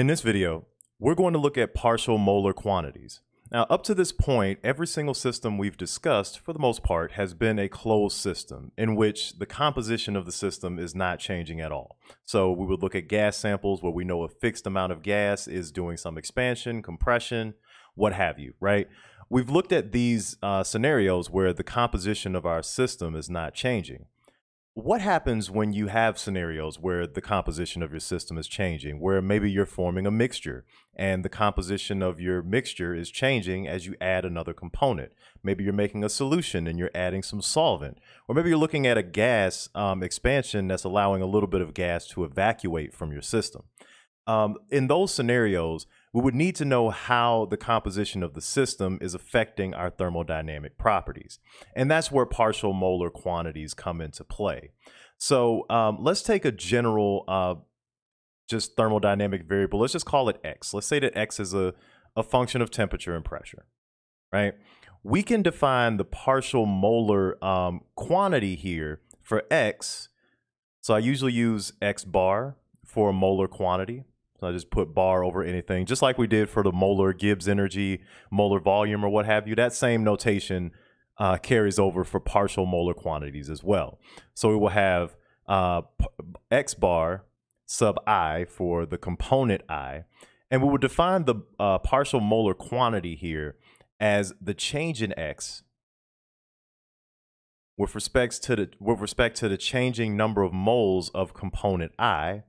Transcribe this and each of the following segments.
In this video, we're going to look at partial molar quantities. Now, up to this point, every single system we've discussed, for the most part, has been a closed system in which the composition of the system is not changing at all. So we would look at gas samples where we know a fixed amount of gas is doing some expansion, compression, what have you, right? We've looked at these uh, scenarios where the composition of our system is not changing what happens when you have scenarios where the composition of your system is changing, where maybe you're forming a mixture and the composition of your mixture is changing as you add another component? Maybe you're making a solution and you're adding some solvent, or maybe you're looking at a gas um, expansion that's allowing a little bit of gas to evacuate from your system. Um, in those scenarios, we would need to know how the composition of the system is affecting our thermodynamic properties. And that's where partial molar quantities come into play. So um, let's take a general, uh, just thermodynamic variable. Let's just call it X. Let's say that X is a, a function of temperature and pressure, right? We can define the partial molar um, quantity here for X. So I usually use X bar for a molar quantity. So I just put bar over anything, just like we did for the molar Gibbs energy, molar volume, or what have you. That same notation uh, carries over for partial molar quantities as well. So we will have uh, x bar sub i for the component i, and we will define the uh, partial molar quantity here as the change in x with respects to the with respect to the changing number of moles of component i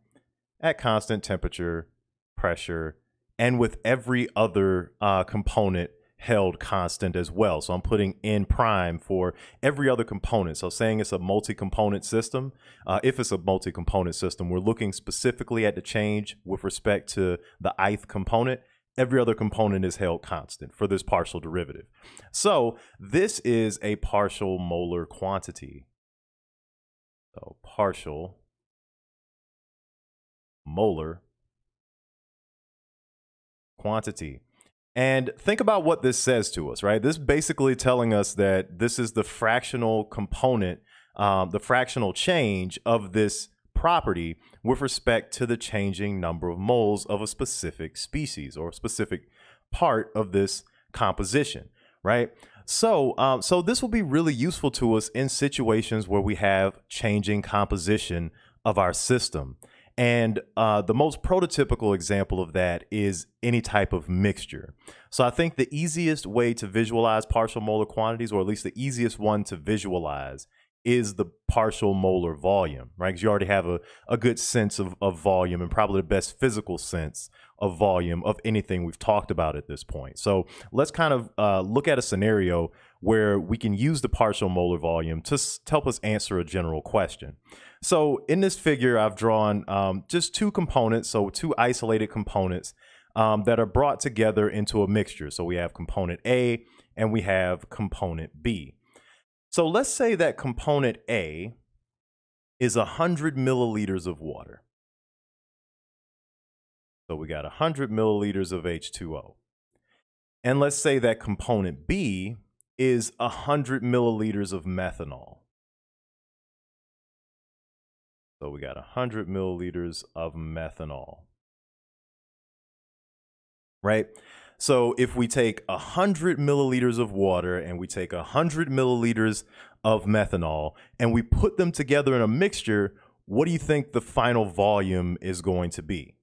at constant temperature, pressure, and with every other uh, component held constant as well. So I'm putting n prime for every other component. So saying it's a multi-component system, uh, if it's a multi-component system, we're looking specifically at the change with respect to the ith component. Every other component is held constant for this partial derivative. So this is a partial molar quantity. So partial molar quantity. And think about what this says to us, right? This basically telling us that this is the fractional component, um, the fractional change of this property with respect to the changing number of moles of a specific species or specific part of this composition, right? So, um, so this will be really useful to us in situations where we have changing composition of our system. And uh, the most prototypical example of that is any type of mixture. So I think the easiest way to visualize partial molar quantities, or at least the easiest one to visualize, is the partial molar volume, right? Because you already have a, a good sense of, of volume and probably the best physical sense of volume of anything we've talked about at this point. So let's kind of uh, look at a scenario where we can use the partial molar volume to, to help us answer a general question. So in this figure, I've drawn um, just two components, so two isolated components um, that are brought together into a mixture. So we have component A and we have component B. So let's say that component A is 100 milliliters of water. So we got 100 milliliters of H2O. And let's say that component B is 100 milliliters of methanol. So we got 100 milliliters of methanol. Right? So if we take 100 milliliters of water and we take 100 milliliters of methanol and we put them together in a mixture, what do you think the final volume is going to be?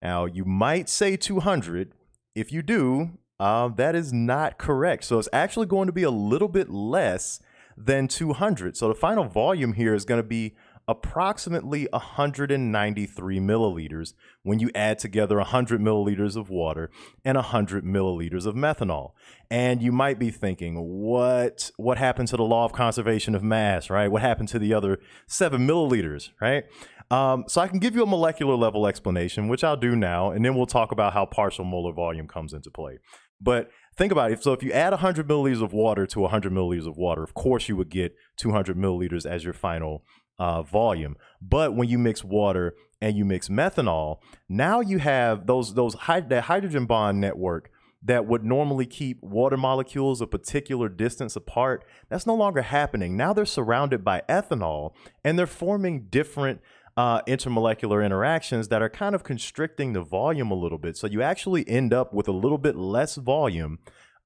Now, you might say 200. If you do, uh, that is not correct. So it's actually going to be a little bit less than 200. So the final volume here is going to be approximately 193 milliliters when you add together 100 milliliters of water and 100 milliliters of methanol. And you might be thinking, what what happened to the law of conservation of mass, right? What happened to the other seven milliliters, right? Um, so I can give you a molecular level explanation, which I'll do now, and then we'll talk about how partial molar volume comes into play. But think about it. So if you add 100 milliliters of water to 100 milliliters of water, of course you would get 200 milliliters as your final uh, volume. But when you mix water and you mix methanol, now you have those those that hydrogen bond network that would normally keep water molecules a particular distance apart. That's no longer happening. Now they're surrounded by ethanol and they're forming different uh, intermolecular interactions that are kind of constricting the volume a little bit. So you actually end up with a little bit less volume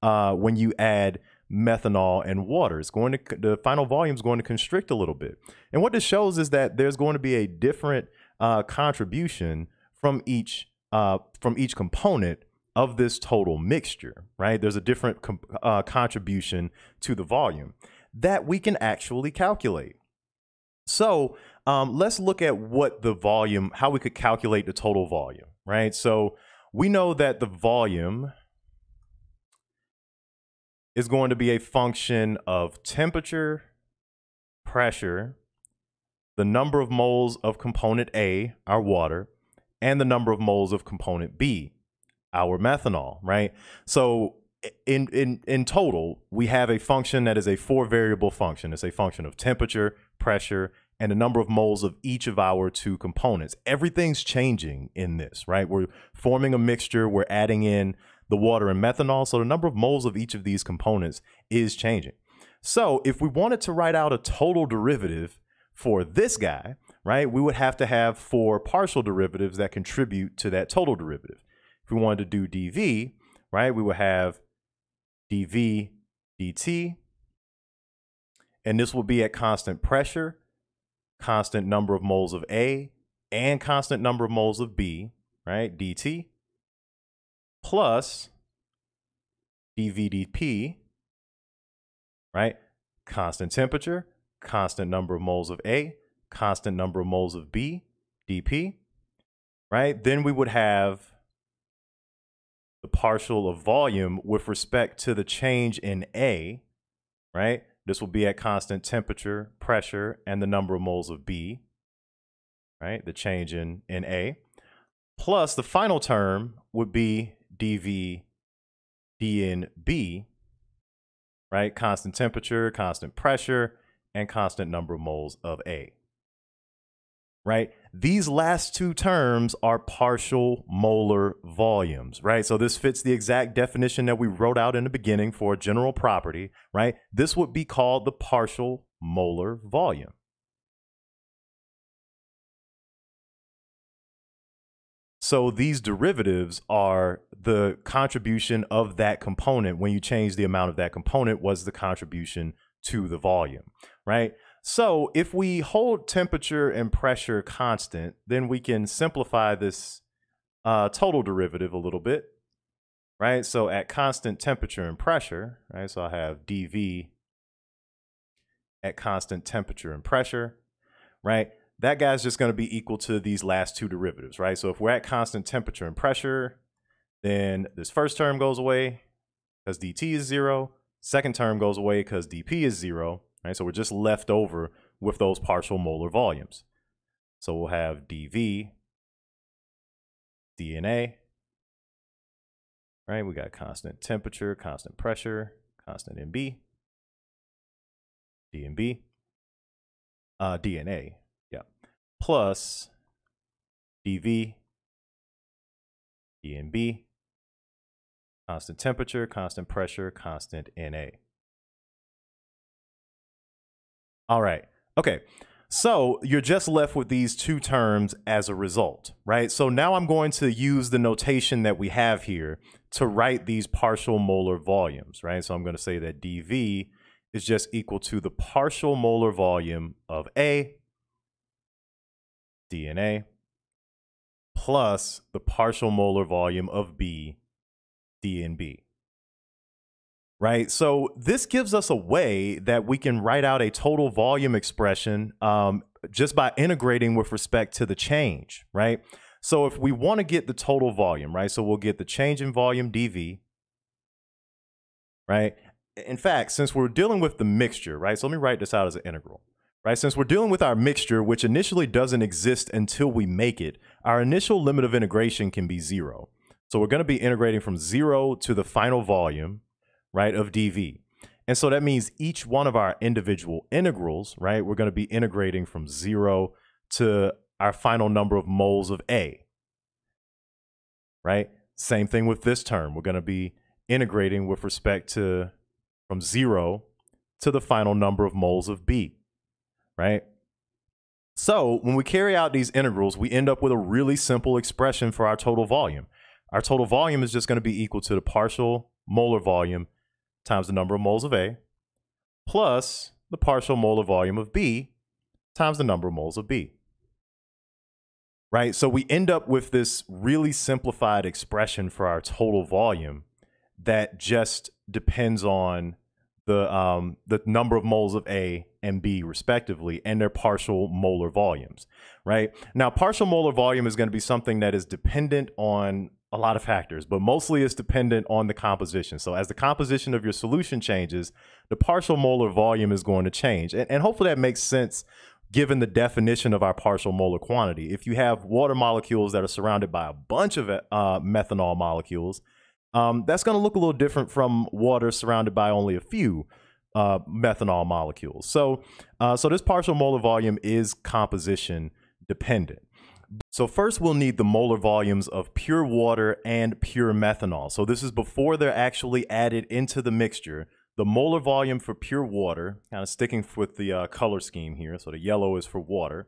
uh, when you add methanol and water. It's going to the final volume is going to constrict a little bit. And what this shows is that there's going to be a different uh, contribution from each uh, from each component of this total mixture, right? There's a different uh, contribution to the volume that we can actually calculate. So um, let's look at what the volume, how we could calculate the total volume, right? So we know that the volume is going to be a function of temperature, pressure, the number of moles of component A, our water, and the number of moles of component B, our methanol, right? So in in in total, we have a function that is a four variable function. It's a function of temperature, pressure, and the number of moles of each of our two components. Everything's changing in this, right? We're forming a mixture, we're adding in the water and methanol, so the number of moles of each of these components is changing. So, if we wanted to write out a total derivative for this guy, right, we would have to have four partial derivatives that contribute to that total derivative. If we wanted to do dv, right, we would have dv dt, and this will be at constant pressure, constant number of moles of A, and constant number of moles of B, right, dt, plus dv dp, right, constant temperature, constant number of moles of A, constant number of moles of B, dp, right? Then we would have the partial of volume with respect to the change in A, right? This will be at constant temperature, pressure, and the number of moles of B, right? The change in, in A. Plus the final term would be dV dNB, right? Constant temperature, constant pressure, and constant number of moles of A right? These last two terms are partial molar volumes, right? So this fits the exact definition that we wrote out in the beginning for a general property, right? This would be called the partial molar volume. So these derivatives are the contribution of that component when you change the amount of that component was the contribution to the volume, right? So if we hold temperature and pressure constant, then we can simplify this uh, total derivative a little bit, right? So at constant temperature and pressure, right? So I have dV at constant temperature and pressure, right? That guy's just going to be equal to these last two derivatives, right? So if we're at constant temperature and pressure, then this first term goes away because dt is zero. Second term goes away because dp is zero. Right? So we're just left over with those partial molar volumes. So we'll have dV, dNA, right? We got constant temperature, constant pressure, constant NB, DNB, uh, DNA, yeah, plus dV, dNB, constant temperature, constant pressure, constant NA. All right. Okay. So you're just left with these two terms as a result, right? So now I'm going to use the notation that we have here to write these partial molar volumes, right? So I'm going to say that dV is just equal to the partial molar volume of A, DNA, plus the partial molar volume of B, DNB right? So this gives us a way that we can write out a total volume expression um, just by integrating with respect to the change, right? So if we want to get the total volume, right? So we'll get the change in volume dV, right? In fact, since we're dealing with the mixture, right? So let me write this out as an integral, right? Since we're dealing with our mixture, which initially doesn't exist until we make it, our initial limit of integration can be zero. So we're going to be integrating from zero to the final volume, right, of dv. And so that means each one of our individual integrals, right, we're going to be integrating from zero to our final number of moles of A, right? Same thing with this term. We're going to be integrating with respect to from zero to the final number of moles of B, right? So when we carry out these integrals, we end up with a really simple expression for our total volume. Our total volume is just going to be equal to the partial molar volume times the number of moles of A plus the partial molar volume of B times the number of moles of B. Right? So we end up with this really simplified expression for our total volume that just depends on the um, the number of moles of A and B respectively and their partial molar volumes, right? Now, partial molar volume is going to be something that is dependent on a lot of factors, but mostly it's dependent on the composition. So as the composition of your solution changes, the partial molar volume is going to change. And, and hopefully that makes sense given the definition of our partial molar quantity. If you have water molecules that are surrounded by a bunch of uh, methanol molecules, um, that's going to look a little different from water surrounded by only a few uh, methanol molecules. So, uh, so this partial molar volume is composition dependent. So first we'll need the molar volumes of pure water and pure methanol. So this is before they're actually added into the mixture. The molar volume for pure water, kind of sticking with the uh, color scheme here. So the yellow is for water.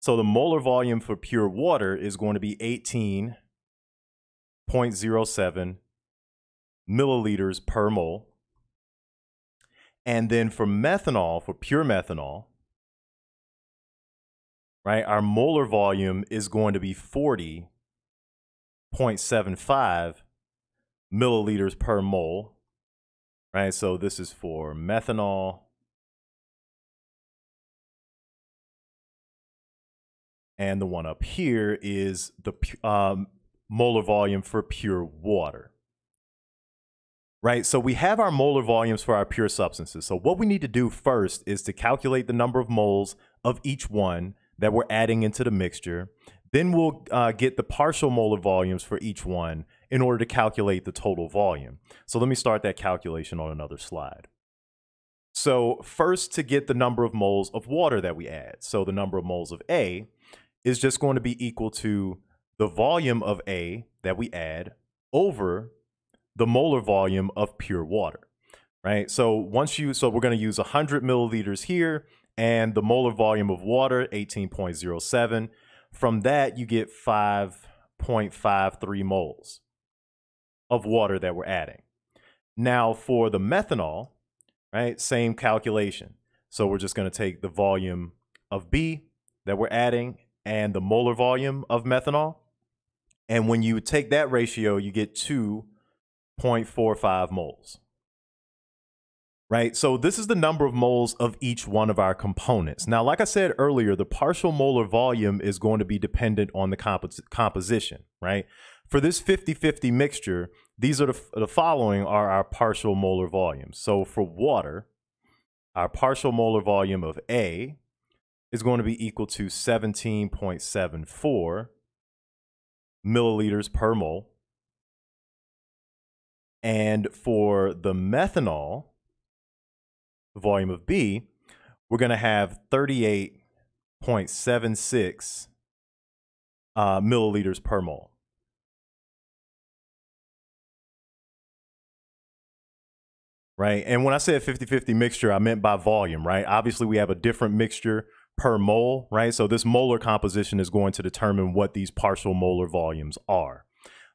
So the molar volume for pure water is going to be 18.07 milliliters per mole. And then for methanol, for pure methanol, right, our molar volume is going to be 40.75 milliliters per mole, right? So this is for methanol. And the one up here is the um, molar volume for pure water right? So we have our molar volumes for our pure substances. So what we need to do first is to calculate the number of moles of each one that we're adding into the mixture. Then we'll uh, get the partial molar volumes for each one in order to calculate the total volume. So let me start that calculation on another slide. So first to get the number of moles of water that we add. So the number of moles of A is just going to be equal to the volume of A that we add over the molar volume of pure water, right? So once you, so we're going to use 100 milliliters here and the molar volume of water, 18.07. From that, you get 5.53 moles of water that we're adding. Now for the methanol, right, same calculation. So we're just going to take the volume of B that we're adding and the molar volume of methanol. And when you take that ratio, you get 2 0.45 moles. Right, so this is the number of moles of each one of our components. Now, like I said earlier, the partial molar volume is going to be dependent on the comp composition, right? For this 50-50 mixture, these are the, the following are our partial molar volumes. So for water, our partial molar volume of A is going to be equal to 17.74 milliliters per mole. And for the methanol, volume of B, we're going to have 38.76 uh, milliliters per mole. Right. And when I said 50 50 mixture, I meant by volume, right? Obviously, we have a different mixture per mole, right? So this molar composition is going to determine what these partial molar volumes are.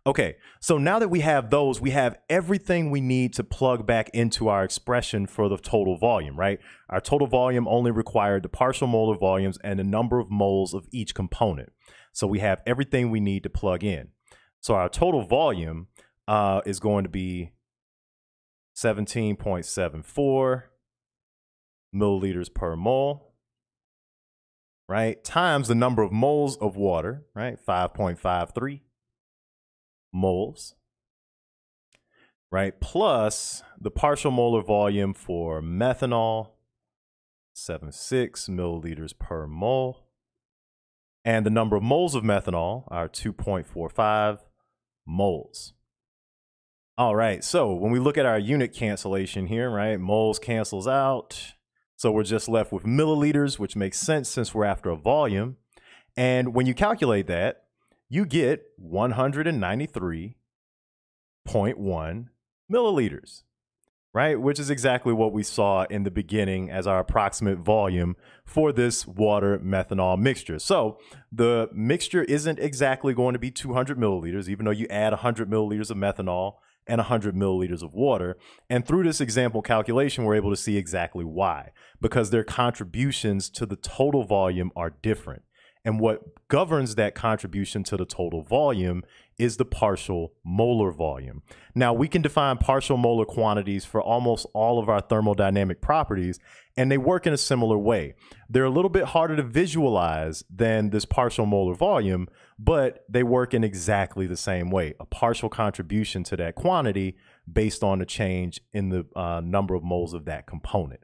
Okay, so now that we have those, we have everything we need to plug back into our expression for the total volume, right? Our total volume only required the partial molar volumes and the number of moles of each component. So we have everything we need to plug in. So our total volume uh, is going to be 17.74 milliliters per mole, right? Times the number of moles of water, right? 5.53 moles, right? Plus the partial molar volume for methanol, 76 milliliters per mole. And the number of moles of methanol are 2.45 moles. All right, so when we look at our unit cancellation here, right, moles cancels out. So we're just left with milliliters, which makes sense since we're after a volume. And when you calculate that, you get 193.1 milliliters. right? Which is exactly what we saw in the beginning as our approximate volume for this water methanol mixture. So the mixture isn't exactly going to be 200 milliliters, even though you add 100 milliliters of methanol and 100 milliliters of water. And through this example calculation, we're able to see exactly why, because their contributions to the total volume are different. And what governs that contribution to the total volume is the partial molar volume. Now, we can define partial molar quantities for almost all of our thermodynamic properties, and they work in a similar way. They're a little bit harder to visualize than this partial molar volume, but they work in exactly the same way a partial contribution to that quantity based on a change in the uh, number of moles of that component.